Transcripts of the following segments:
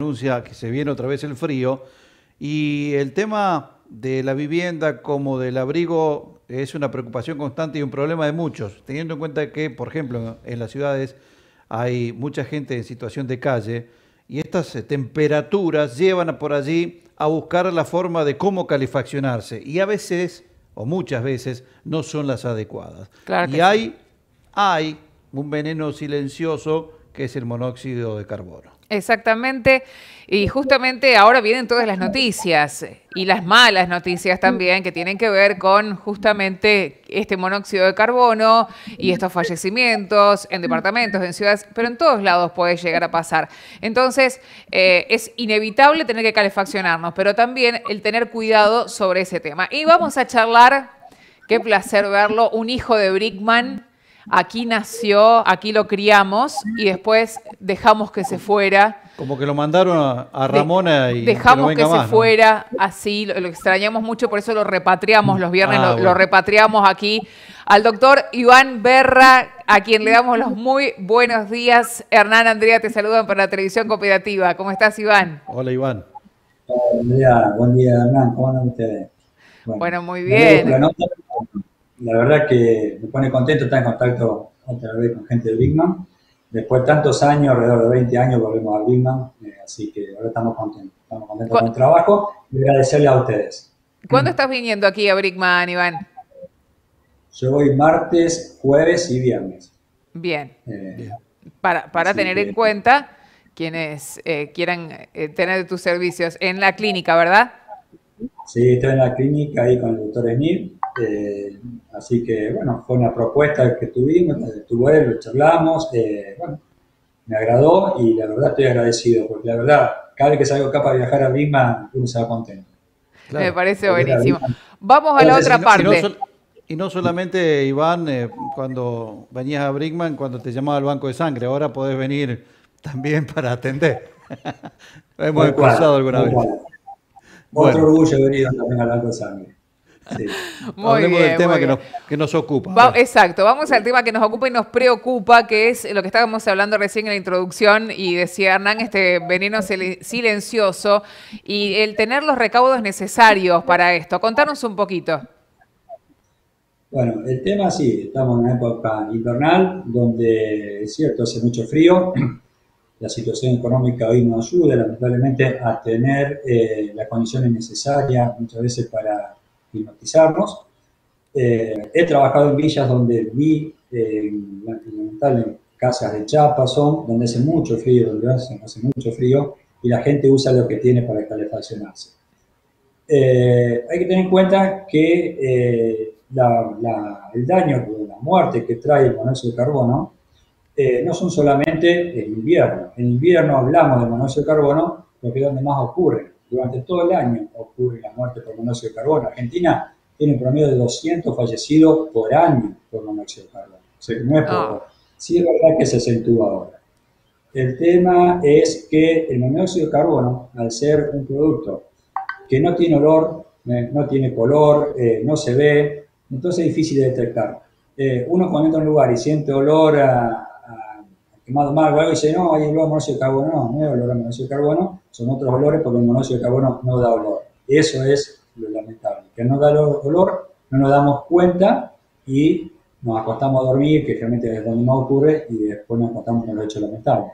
anuncia que se viene otra vez el frío. Y el tema de la vivienda como del abrigo es una preocupación constante y un problema de muchos, teniendo en cuenta que, por ejemplo, en las ciudades hay mucha gente en situación de calle y estas eh, temperaturas llevan a por allí a buscar la forma de cómo calefaccionarse. Y a veces, o muchas veces, no son las adecuadas. Claro y hay, hay un veneno silencioso que es el monóxido de carbono. Exactamente, y justamente ahora vienen todas las noticias y las malas noticias también que tienen que ver con justamente este monóxido de carbono y estos fallecimientos en departamentos, en ciudades, pero en todos lados puede llegar a pasar. Entonces, eh, es inevitable tener que calefaccionarnos, pero también el tener cuidado sobre ese tema. Y vamos a charlar, qué placer verlo, un hijo de Brickman aquí nació, aquí lo criamos y después dejamos que se fuera. Como que lo mandaron a, a Ramona y dejamos que, que, no venga se más, ¿no? fuera así, lo, lo extrañamos mucho, por eso lo repatriamos los viernes, Ah, lo, bueno. lo repatriamos aquí al doctor Iván Berra, a quien le damos los muy buenos días. Hernán, Andrea, te saludan para la televisión cooperativa. ¿Cómo estás, Iván? Hola Iván. Buen día, buen día Hernán, ¿cómo andan ustedes? Bueno, muy me alegro bien. La, verdad que me pone contento estar en contacto otra vez con gente de Bigman. Después de tantos años, alrededor de 20 años, volvemos a Bigman, eh, así que ahora estamos contentos. Estamos contentos con el trabajo y agradecerle a ustedes. ¿Cuándo estás viniendo aquí a Brickman, Iván? Yo voy martes, jueves y viernes. Bien. Eh, para, para tener que- en cuenta quienes eh, quieran eh, tener tus servicios en la clínica, ¿verdad? Sí, estoy en la clínica ahí con el doctor Smith. Eh, así que, bueno, fue una propuesta que tuvimos, eh, tuvo él, lo charlamos. eh, bueno, me agradó y la verdad estoy agradecido, porque la verdad, cada vez que salgo acá para viajar a Lima, uno se va contento. Claro. Me parece buenísimo. Vamos a la otra no- parte. Y no, sol- y no solamente, Iván, eh, cuando venías a Brickman, cuando te llamaba al banco de sangre, ahora podés venir también para atender. Hemos cruzado alguna vez. Bueno. Otro orgullo venido también al Banco de Sangre. Sí. Muy Hablemos bien, del tema muy que nos, que nos ocupa. Va- exacto, vamos al tema que nos ocupa y nos preocupa, que es lo que estábamos hablando recién en la introducción y decía Hernán, este veneno sil- silencioso y el tener los recaudos necesarios para esto. Contanos un poquito. Bueno, el tema sí, estamos en una época invernal donde es cierto, hace mucho frío, la situación económica hoy no ayuda lamentablemente a tener eh, las condiciones necesarias muchas veces para climatizarnos. Eh, he trabajado en villas donde vi, eh, lamentable, casas de chapa son, donde hace mucho frío, donde hace, hace mucho frío y la gente usa lo que tiene para calefaccionarse. Eh, hay que tener en cuenta que eh, la- la- el daño, la muerte que trae el monóxido de carbono eh, no son solamente en invierno. En invierno hablamos de monóxido de carbono porque es donde más ocurre. Durante todo el año ocurre la muerte por monóxido de carbono. Argentina tiene un promedio de 200 fallecidos por año por monóxido de carbono. O sea, que no es poco. Ah. Sí es verdad que se acentúa ahora. El tema es que el monóxido de carbono, al ser un producto que no tiene olor, eh, no tiene color, eh, no se ve, entonces es difícil de detectar. Eh, uno cuando entra a un lugar y siente olor a quemado mal o algo y dice, no, hay olor a monóxido de carbono, no, no es olor a monóxido de carbono, son otros olores porque el monóxido de carbono no da olor. Eso es lo lamentable, que no da olor, no nos damos cuenta y nos acostamos a dormir, que realmente es donde más ocurre, y después nos acostamos con el hecho lamentable.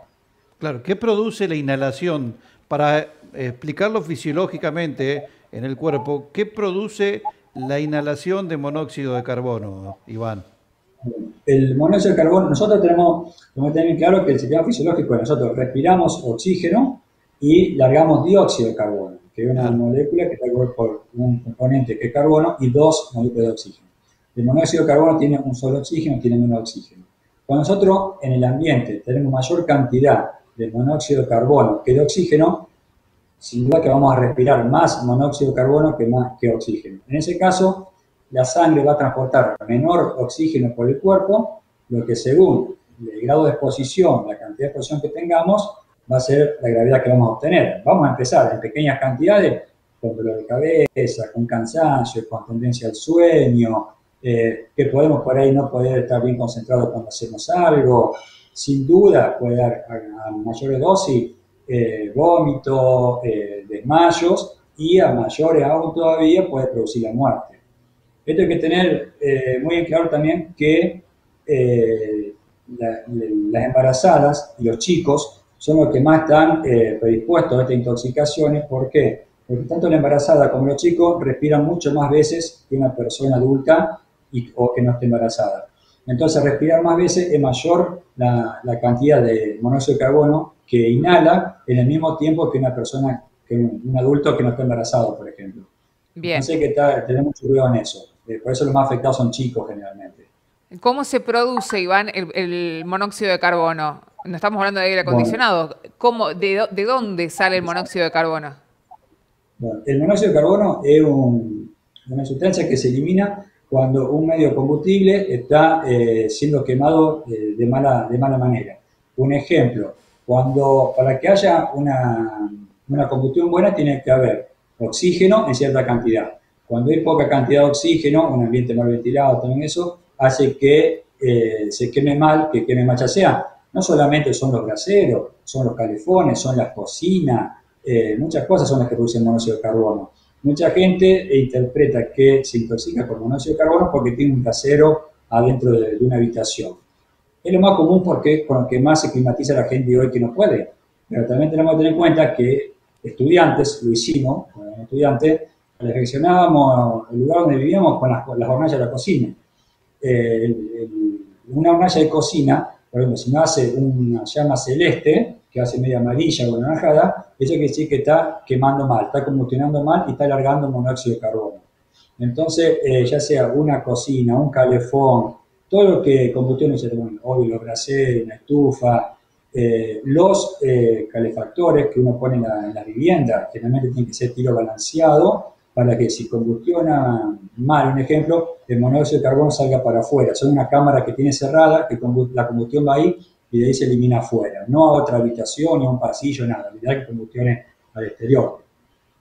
Claro, ¿qué produce la inhalación? Para eh, explicarlo fisiológicamente en el cuerpo, ¿qué produce la inhalación de monóxido de carbono, Iván? El monóxido de carbono, nosotros tenemos, tenemos que tener claro que el sistema fisiológico, nosotros respiramos oxígeno y largamos dióxido de carbono, que es una Claro. molécula que está por un componente que es carbono y dos moléculas de oxígeno. El monóxido de carbono tiene un solo oxígeno, tiene menos oxígeno. Cuando nosotros en el ambiente tenemos mayor cantidad de monóxido de carbono que de oxígeno, sin duda que vamos a respirar más monóxido de carbono que, más, que oxígeno. En ese caso, la sangre va a transportar menor oxígeno por el cuerpo, lo que según el grado de exposición, la cantidad de exposición que tengamos, va a ser la gravedad que vamos a obtener. Vamos a empezar en pequeñas cantidades, con dolor de cabeza, con cansancio, con tendencia al sueño, eh, que podemos por ahí no poder estar bien concentrados cuando hacemos algo. Sin duda puede dar a, a mayores dosis eh, vómito, eh, desmayos y a mayores aún todavía puede producir la muerte. Esto hay que tener eh, muy en claro también que las embarazadas y los chicos son los que más están predispuestos a estas intoxicaciones. ¿Por qué? Porque tanto la embarazada como los chicos respiran mucho más veces que una persona adulta y, o que no esté embarazada. Entonces, respirar más veces es mayor la, cantidad de monóxido de carbono que inhala en el mismo tiempo que una persona, que un adulto que no está embarazado, por ejemplo. Bien. Entonces hay que tener mucho cuidado en eso. Eh, por eso los más afectados son chicos generalmente. ¿Cómo se produce, Iván, el, monóxido de carbono? No estamos hablando de aire acondicionado. ¿Cómo, de, dónde sale el monóxido de carbono? Bueno, el monóxido de carbono es una sustancia que se elimina cuando un medio combustible está eh, siendo quemado eh, de, mala, de mala manera. Un ejemplo, cuando para que haya una, una combustión buena tiene que haber oxígeno en cierta cantidad. Cuando hay poca cantidad de oxígeno, un ambiente mal ventilado, también eso, hace que eh, se queme mal, que queme mal, sea, no solamente son los braseros, son los calefones, son las cocinas, muchas cosas son las que producen monóxido de carbono. Mucha gente interpreta que se intoxica por monóxido de carbono porque tiene un casero adentro de, una habitación. Es lo más común porque con lo que más se climatiza la gente hoy que no puede. Pero también tenemos que tener en cuenta que estudiantes, lo hicimos, estudiantes, reflexionábamos el lugar donde vivíamos con las, hornallas de la cocina. Eh, una hornalla de cocina, por ejemplo, si no hace una llama celeste, que hace media amarilla o naranjada, eso quiere decir que está quemando mal, está combustionando mal y está alargando monóxido de carbono. Entonces, eh, ya sea una cocina, un calefón, todo lo que combustione, obvio, los braseros, una estufa, eh, los calefactores que uno pone en la, vivienda, generalmente tienen que ser tiro balanceado para que si combustiona mal, un ejemplo, el monóxido de carbono salga para afuera. Son una cámara que tiene cerrada, que la combustión va ahí y de ahí se elimina afuera, no a otra habitación, ni a un pasillo, nada, idea que combustione al exterior.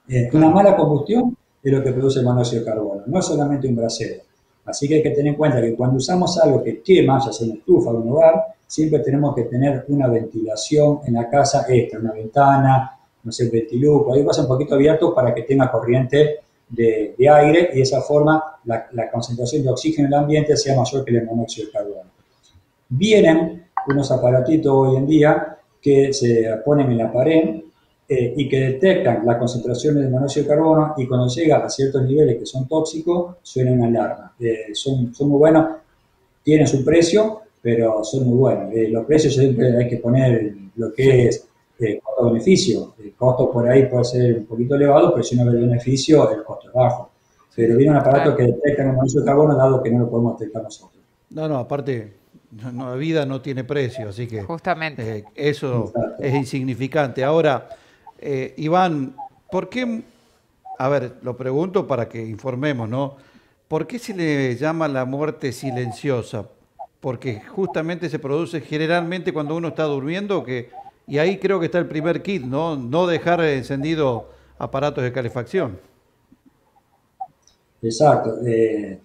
Eh, una mala combustión es lo que produce el monóxido de carbono, no solamente un brasero. Así que hay que tener en cuenta que cuando usamos algo que quema, ya sea una estufa o un hogar, siempre tenemos que tener una ventilación en la casa extra, una ventana, no sé, ventiluco, ahí pasa un poquito abierto para que tenga corriente de, aire y de esa forma la, la, concentración de oxígeno en el ambiente sea mayor que el monóxido de carbono. Vienen unos aparatitos hoy en día que se ponen en la pared eh, y que detectan la concentración de monóxido de carbono y cuando llega a ciertos niveles que son tóxicos, suena una alarma. Eh, son, son muy buenos, tienen su precio, pero son muy buenos. Eh, los precios siempre hay que poner lo que es costo-beneficio. El costo por ahí puede ser un poquito elevado, pero si no ve el beneficio, el costo es bajo. Pero viene un aparato que detecta el monóxido de carbono, dado que no lo podemos detectar nosotros. No, no, aparte no, la vida no tiene precio, así que Justamente. Eh, eso es insignificante. Ahora, eh, Iván, ¿por qué, a ver, lo pregunto para que informemos, ¿no? ¿Por qué se le llama la muerte silenciosa? Porque justamente se produce generalmente cuando uno está durmiendo, que, y ahí creo que está el primer kit, ¿no? No dejar encendido aparatos de calefacción. Exacto. Eh,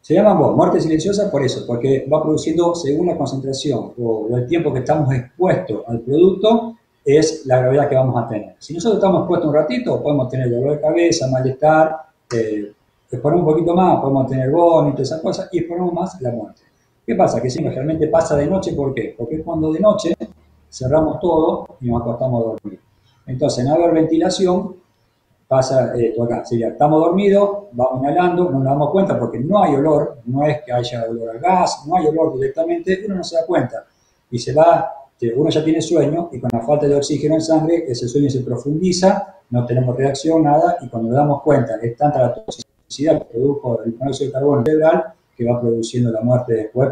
se llama muerte silenciosa por eso, porque va produciendo según la concentración o, el tiempo que estamos expuestos al producto, es la gravedad que vamos a tener. Si nosotros estamos expuestos un ratito, podemos tener dolor de cabeza, malestar, eh, un poquito más, podemos tener vómito, esas cosas, y exponemos más la muerte. ¿Qué pasa? Que si realmente pasa de noche, ¿por qué? Porque es cuando de noche cerramos todo y nos acostamos a dormir. Entonces, en haber ventilación, pasa esto acá. Sería, estamos dormidos, vamos inhalando, no nos damos cuenta porque no hay olor, no es que haya olor al gas, no hay olor directamente, uno no se da cuenta. Y se va, uno ya tiene sueño y con la falta de oxígeno en sangre, ese sueño se profundiza, no tenemos reacción, nada, y cuando nos damos cuenta es tanta la toxicidad que produjo el monóxido de carbono cerebral que va produciendo la muerte después,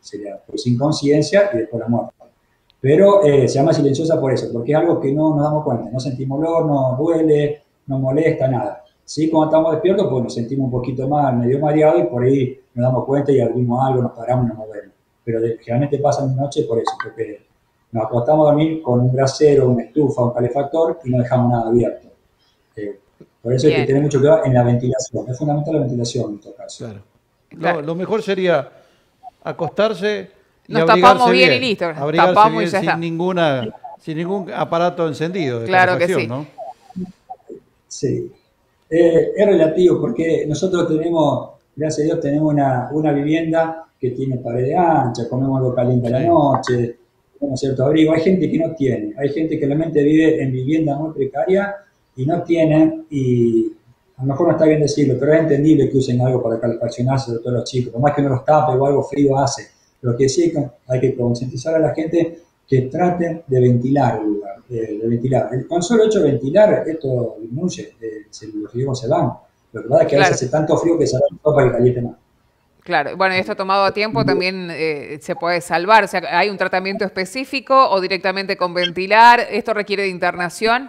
sería pues inconsciencia y después la muerte. Pero eh, se llama silenciosa por eso, porque es algo que no nos damos cuenta, no sentimos olor, no duele, no molesta, nada. Sí, cuando estamos despiertos, pues nos sentimos un poquito mal, medio mareado y por ahí nos damos cuenta y abrimos algo, nos paramos y nos movemos. Pero generalmente pasa en noche por eso, porque nos acostamos a dormir con un brasero, una estufa, un calefactor y no dejamos nada abierto. Eh, por eso hay que tener mucho cuidado en la ventilación. Es fundamental la ventilación en todo caso. Claro. Lo, mejor sería acostarse Nos tapamos bien, y listo. Tapamos bien y sin ninguna Sin ningún aparato encendido de Claro que sí. ¿no? Sí. Eh, es relativo porque nosotros tenemos, gracias a Dios, tenemos una, una vivienda que tiene pared ancha, comemos algo caliente a la Sí. noche, tenemos cierto abrigo. Hay gente que no tiene, hay gente que realmente vive en vivienda muy precaria y no tiene, y a lo mejor no está bien decirlo, pero es entendible que usen algo para calefaccionarse, sobre todo los chicos, por más que uno los tape o algo frío hace. Lo que sí hay que- que concientizar a la gente que traten de ventilar el lugar, de ventilar. El- Con solo hecho de ventilar, esto disminuye, eh, los riesgos se van. Lo que pasa es que a veces hace tanto frío que se la ropa y caliente más. Claro, bueno, y esto tomado a tiempo también eh, se puede salvar. O sea, ¿hay un tratamiento específico o directamente con ventilar? ¿Esto requiere de internación?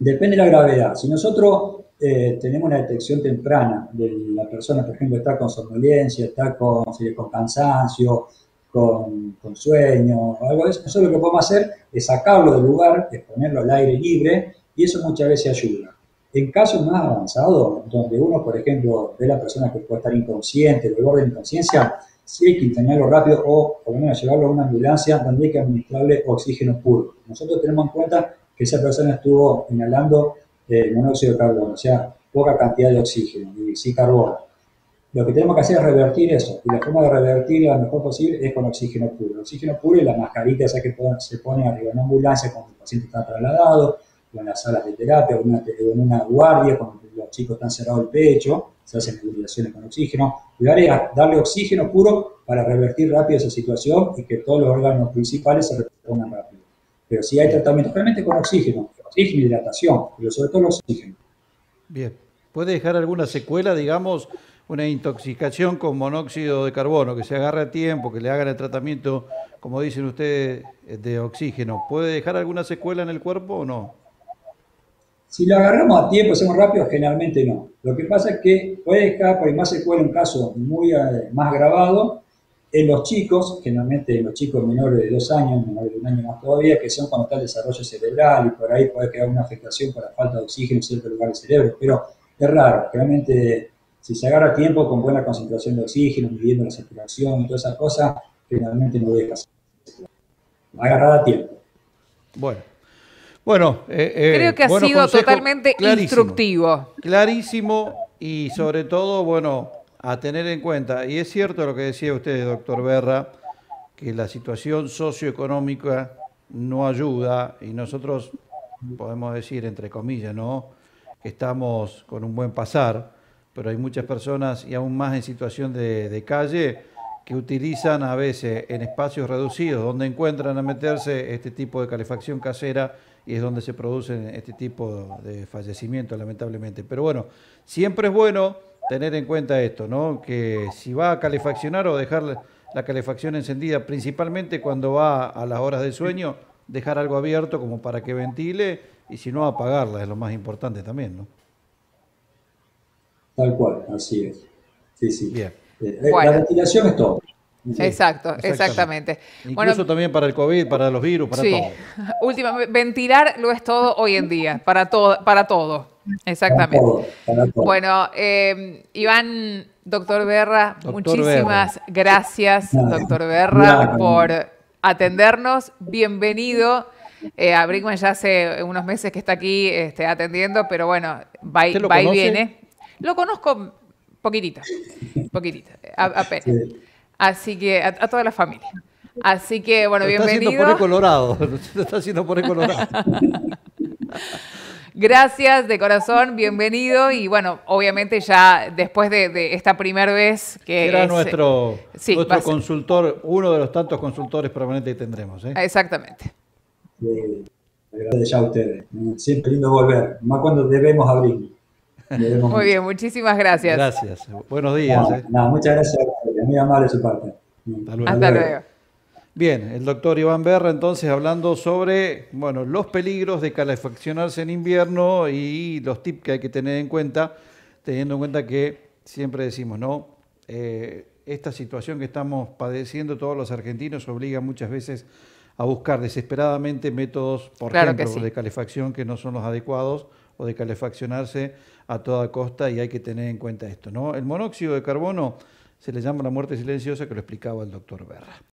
Depende de la gravedad. Si nosotros eh, tenemos una detección temprana de la persona, por ejemplo, está con somnolencia, está con, con cansancio, con, con sueño, algo de eso, nosotros lo que podemos hacer es sacarlo del lugar, es ponerlo al aire libre, y eso muchas veces ayuda. En casos más avanzados, donde uno, por ejemplo, ve a la persona que puede estar inconsciente, el borde de inconsciencia, sí hay que internarlo rápido o por lo menos llevarlo a una ambulancia donde hay que administrarle oxígeno puro. Nosotros tenemos en cuenta que esa persona estuvo inhalando monóxido de carbono, o sea, poca cantidad de oxígeno y sí carbono. Lo que tenemos que hacer es revertir eso, y la forma de revertir lo mejor posible es con oxígeno puro. El oxígeno puro y la mascarita esa que se pone arriba de una ambulancia cuando el paciente está trasladado, o en las salas de terapia, o en una, en una guardia, cuando los chicos están cerrados el pecho, se hacen nebulizaciones con oxígeno. Es darle oxígeno puro para revertir rápido esa situación y que todos los órganos principales se. Pero si hay tratamiento, realmente con oxígeno, oxígeno y hidratación, pero sobre todo el oxígeno. Bien. ¿Puede dejar alguna secuela, digamos, una intoxicación con monóxido de carbono, que se agarre a tiempo, que le hagan el tratamiento, como dicen ustedes, de oxígeno? ¿Puede dejar alguna secuela en el cuerpo o no? Si lo agarramos a tiempo, hacemos rápido, generalmente no. Lo que pasa es que puede dejar, por más secuela, un caso muy eh, más grabado, en los chicos, generalmente en los chicos menores de dos años, menores de un año más todavía, que son cuando está el desarrollo cerebral y por ahí puede quedar una afectación por la falta de oxígeno en cierto lugar del cerebro, pero es raro, realmente si se agarra a tiempo con buena concentración de oxígeno, midiendo la saturación y todas esas cosas, generalmente no deja. Agarrar a tiempo. Bueno. Bueno, eh, eh, Creo que ha sido totalmente clarísimo. instructivo. Clarísimo y sobre todo, bueno, a tener en cuenta, y es cierto lo que decía usted, doctor Berra, que la situación socioeconómica no ayuda y nosotros podemos decir, entre comillas, ¿no? que estamos con un buen pasar, pero hay muchas personas y aún más en situación de, de calle que utilizan a veces en espacios reducidos donde encuentran a meterse este tipo de calefacción casera y es donde se producen este tipo de fallecimientos, lamentablemente. Pero bueno, siempre es bueno tener en cuenta esto, ¿no? Que si va a calefaccionar o dejar la- la calefacción encendida, principalmente cuando va a las horas de sueño, dejar algo abierto como para que ventile y si no apagarla, es lo más importante también, ¿no? Tal cual, así es. Sí, sí. Bien. Eh, eh, Bueno. La ventilación es todo. Sí. Exacto, exactamente. exactamente. Incluso Bueno, también para el COVID, para los virus, para sí. todo. Últimamente, ventilar lo es todo hoy en día, para todo, para todo. Para Exactamente. todo, para todo. Bueno, eh, Iván, doctor Berra, Doctor muchísimas gracias, Nada. doctor Berra, Nada. por atendernos. Bienvenido. Eh, a Brickman ya hace unos meses que está aquí este, atendiendo, pero bueno, va, y- ¿Usted lo va y conoce? viene. Lo conozco poquitito, poquitito, a- apenas. Sí. Así que a, a toda la familia. Así que, bueno, Lo está haciendo por el bienvenido. Colorado. Lo está haciendo por el Colorado. Gracias de corazón, bienvenido. Y bueno, obviamente ya después de, de esta primera vez que Era es- nuestro, sí, va nuestro consultor, uno de los tantos consultores permanentes que tendremos. ¿eh? Exactamente. Eh, Gracias a ustedes. Eh, Siempre lindo volver, más cuando debemos abrir. Debemos Muy bien, muchísimas gracias. Gracias. Buenos días. Nada, ¿eh? nada, muchas gracias. Muy amable de su parte. Hasta luego. Hasta luego. Bien, el doctor Iván Berra entonces hablando sobre bueno, los peligros de calefaccionarse en invierno y los tips que hay que tener en cuenta, teniendo en cuenta que siempre decimos, ¿no? Eh, esta situación que estamos padeciendo todos los argentinos obliga muchas veces a buscar desesperadamente métodos, por Claro ejemplo, sí. de calefacción que no son los adecuados o de calefaccionarse a toda costa y hay que tener en cuenta esto, ¿no? El monóxido de carbono se le llama la muerte silenciosa que lo explicaba el doctor Berra.